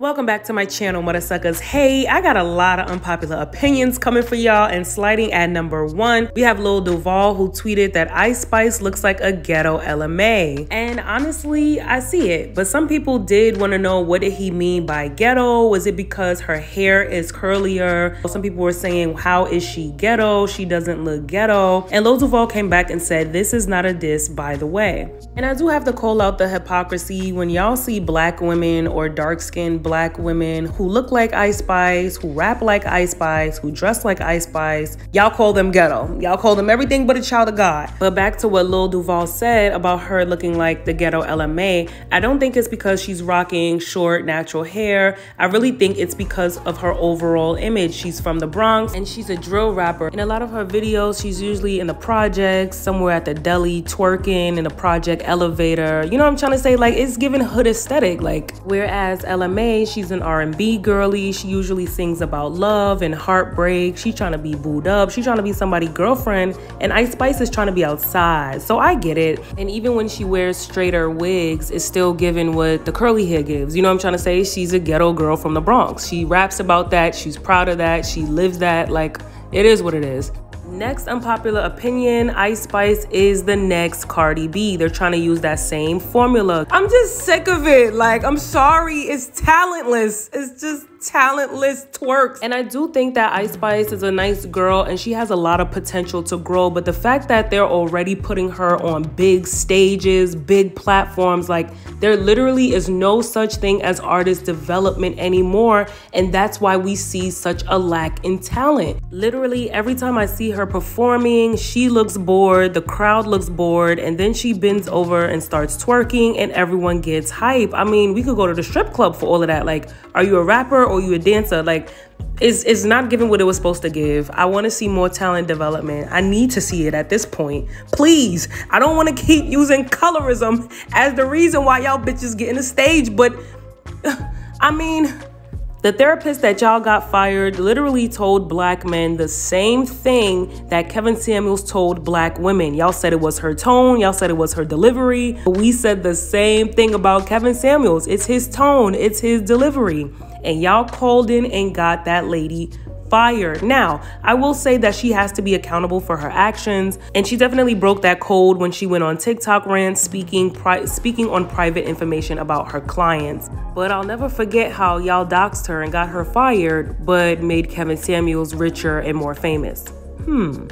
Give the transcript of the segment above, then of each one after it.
Welcome back to my channel, Mother Suckers. Hey, I got a lot of unpopular opinions coming for y'all, and sliding at number one, we have Lil Duval who tweeted that Ice Spice looks like a ghetto Ella Mai. And honestly, I see it, but some people did want to know what did he mean by ghetto? Was it because her hair is curlier? Some people were saying, how is she ghetto? She doesn't look ghetto. And Lil Duval came back and said, this is not a diss, by the way. And I do have to call out the hypocrisy when y'all see black women or dark-skinned black women who look like Ice Spice, who rap like Ice Spice, who dress like Ice Spice. Y'all call them ghetto. Y'all call them everything but a child of God. But back to what Lil Duval said about her looking like the ghetto Mai, I don't think it's because she's rocking short, natural hair. I really think it's because of her overall image. She's from the Bronx and she's a drill rapper. In a lot of her videos, she's usually in the projects, somewhere at the deli, twerking in a project elevator. You know what I'm trying to say? Like, it's giving hood aesthetic. Like, whereas Ella She's an R&B girly. She usually sings about love and heartbreak. She's trying to be booed up. She's trying to be somebody's girlfriend. And Ice Spice is trying to be outside. So I get it. And even when she wears straighter wigs, it's still giving what the curly hair gives. You know what I'm trying to say? She's a ghetto girl from the Bronx. She raps about that. She's proud of that. She lives that. Like, it is what it is. Next unpopular opinion, Ice Spice is the next Cardi B. They're trying to use that same formula. I'm just sick of it. Like, I'm sorry, it's talentless. It's just talentless twerks. And I do think that Ice Spice is a nice girl and she has a lot of potential to grow. But the fact that they're already putting her on big stages, big platforms, like there literally is no such thing as artist development anymore. And that's why we see such a lack in talent. Literally, every time I see her performing, she looks bored, the crowd looks bored, and then she bends over and starts twerking and everyone gets hype. I mean, we could go to the strip club for all of that. Like, are you a rapper? or you a dancer like it's, it's not giving what it was supposed to give. I want to see more talent development. I need to see it at this point. Please. I don't want to keep using colorism as the reason why y'all bitches get in the stage. But I mean, the therapist that y'all got fired literally told black men the same thing that Kevin Samuels told black women. Y'all said it was her tone, y'all said it was her delivery. We said the same thing about Kevin Samuels. It's his tone, it's his delivery and y'all called in and got that lady fired. Now, I will say that she has to be accountable for her actions, and she definitely broke that code when she went on TikTok rants speaking speaking on private information about her clients. But I'll never forget how y'all doxed her and got her fired, but made Kevin Samuels richer and more famous. Hmm.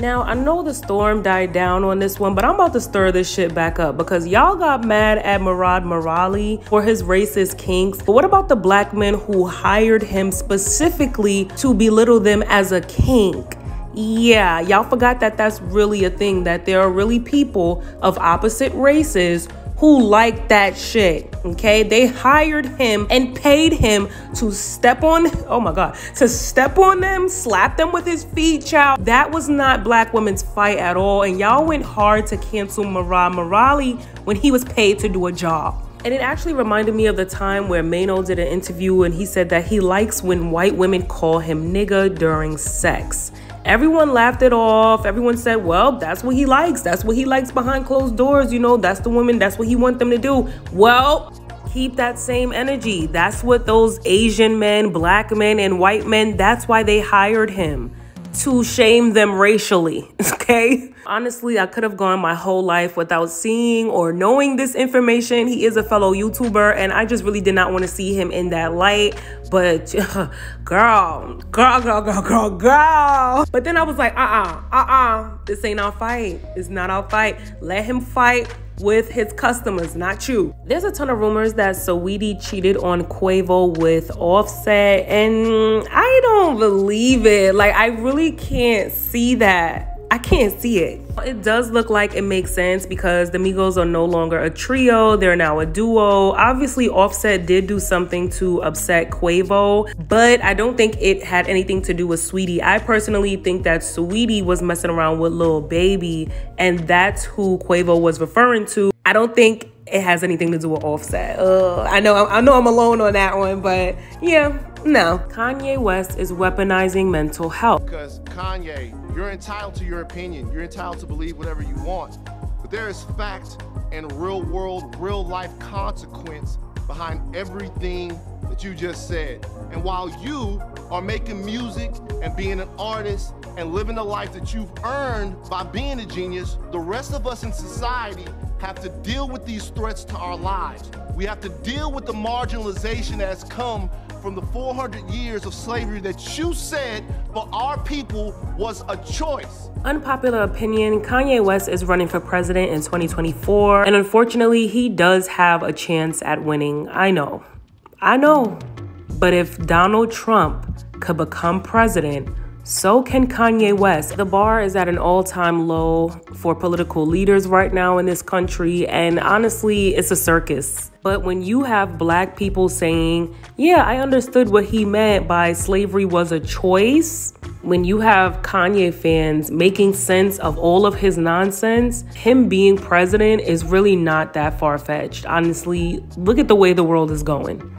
Now, I know the storm died down on this one, but I'm about to stir this shit back up because y'all got mad at Murad Merali for his racist kinks. But what about the black men who hired him specifically to belittle them as a kink? Yeah, y'all forgot that that's really a thing, that there are really people of opposite races who liked that shit. Okay, they hired him and paid him to step on, oh my God, to step on them, slap them with his feet, child. That was not black women's fight at all. And y'all went hard to cancel Murad Merali when he was paid to do a job. And it actually reminded me of the time where Maino did an interview and he said that he likes when white women call him nigga during sex. Everyone laughed it off. Everyone said, well, that's what he likes. That's what he likes behind closed doors. You know, that's the woman, that's what he want them to do. Well, keep that same energy. That's what those Asian men, black men, and white men, that's why they hired him to shame them racially, okay? Honestly, I could have gone my whole life without seeing or knowing this information. He is a fellow YouTuber, and I just really did not want to see him in that light. But girl, girl, girl, girl, girl, girl. But then I was like, uh-uh, uh-uh, this ain't our fight. It's not our fight. Let him fight with his customers, not you. There's a ton of rumors that Saweetie cheated on Quavo with Offset, and I don't believe it. Like, I really can't see that. I can't see it. It does look like it makes sense because the Migos are no longer a trio, they're now a duo. Obviously, Offset did do something to upset Quavo, but I don't think it had anything to do with Saweetie. I personally think that Saweetie was messing around with Lil Baby, and that's who Quavo was referring to. I don't think it has anything to do with Offset. I know I know I'm alone on that one, but yeah, no. Kanye West is weaponizing mental health. Because Kanye, you're entitled to your opinion. You're entitled to believe whatever you want. But there is fact and real world, real life consequence behind everything that you just said. And while you are making music and being an artist and living the life that you've earned by being a genius, the rest of us in society have to deal with these threats to our lives. We have to deal with the marginalization that has come from the 400 years of slavery that you said for our people was a choice. Unpopular opinion Kanye West is running for president in 2024, and unfortunately, he does have a chance at winning. I know. I know. But if Donald Trump could become president, so can Kanye West. The bar is at an all time low for political leaders right now in this country, and honestly, it's a circus. But when you have black people saying, Yeah, I understood what he meant by slavery was a choice, when you have Kanye fans making sense of all of his nonsense, him being president is really not that far fetched. Honestly, look at the way the world is going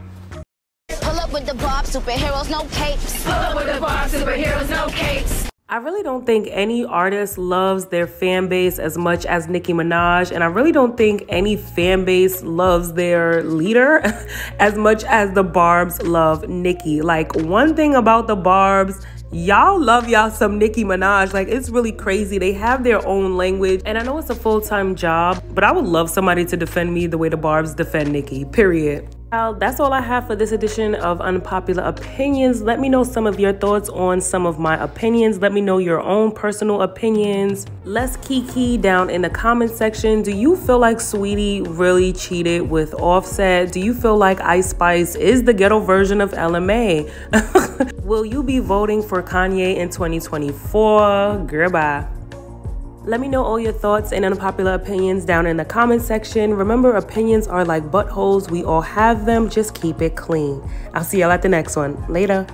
the bob, superheroes, no capes. Pull up with the bob, superheroes, no capes. I really don't think any artist loves their fan base as much as Nicki Minaj, and I really don't think any fan base loves their leader as much as the Barbs love Nicki. Like, one thing about the Barbs, y'all love y'all some Nicki Minaj. Like, it's really crazy. They have their own language, and I know it's a full time job, but I would love somebody to defend me the way the Barbs defend Nicki, period. Well, that's all I have for this edition of Unpopular Opinions. Let me know some of your thoughts on some of my opinions. Let me know your own personal opinions. Let's kiki down in the comment section. Do you feel like Saweetie really cheated with Offset? Do you feel like Ice Spice is the ghetto version of Ella Mai? Will you be voting for Kanye in 2024? Goodbye. Let me know all your thoughts and unpopular opinions down in the comment section. Remember, opinions are like buttholes. We all have them. Just keep it clean. I'll see y'all at the next one. Later.